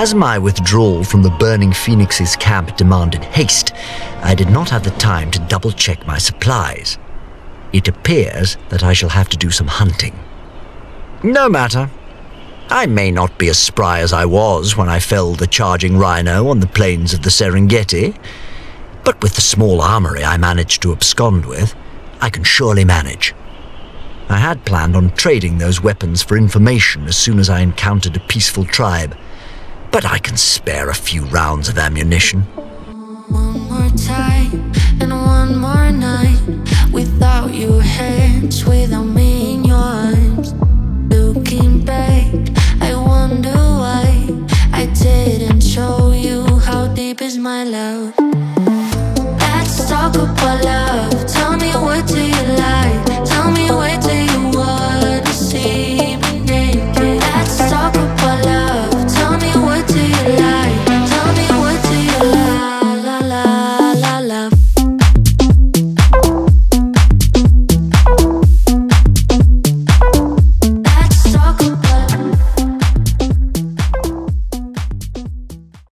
As my withdrawal from the Burning Phoenix's camp demanded haste, I did not have the time to double check my supplies. It appears that I shall have to do some hunting. No matter. I may not be as spry as I was when I felled the charging rhino on the plains of the Serengeti, but with the small armory I managed to abscond with, I can surely manage. I had planned on trading those weapons for information as soon as I encountered a peaceful tribe, but I can spare a few rounds of ammunition. One more time and one more night without your hands, without me in your arms. Looking back, I wonder why I didn't show you how deep is my love. Let's talk about love. Tell me what do you like?